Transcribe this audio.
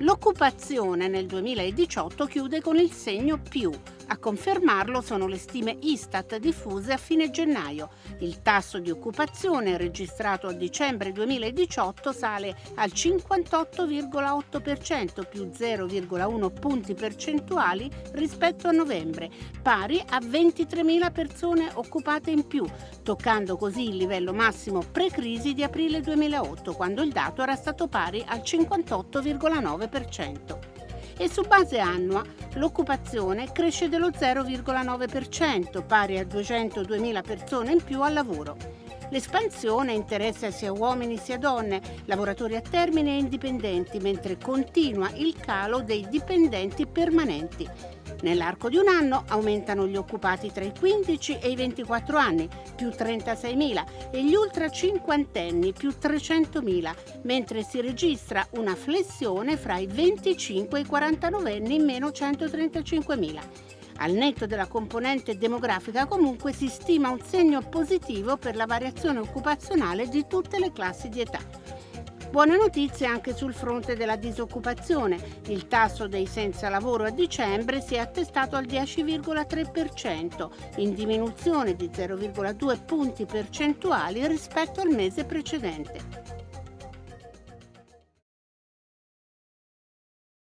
L'occupazione nel 2018 chiude con il segno più. A confermarlo sono le stime Istat diffuse a fine gennaio. Il tasso di occupazione registrato a dicembre 2018 sale al 58,8% più 0,1 punti percentuali rispetto a novembre, pari a 23.000 persone occupate in più, toccando così il livello massimo pre-crisi di aprile 2008, quando il dato era stato pari al 58,9% e su base annua l'occupazione cresce dello 0,9%, pari a 202.000 persone in più al lavoro. L'espansione interessa sia uomini sia donne, lavoratori a termine e indipendenti, mentre continua il calo dei dipendenti permanenti. Nell'arco di un anno aumentano gli occupati tra i 15 e i 24 anni, più 36.000, e gli ultra cinquantenni, più 300.000, mentre si registra una flessione fra i 25 e i 49 anni, meno 135.000. Al netto della componente demografica comunque si stima un segno positivo per la variazione occupazionale di tutte le classi di età. Buone notizie anche sul fronte della disoccupazione. Il tasso dei senza lavoro a dicembre si è attestato al 10,3%, in diminuzione di 0,2 punti percentuali rispetto al mese precedente.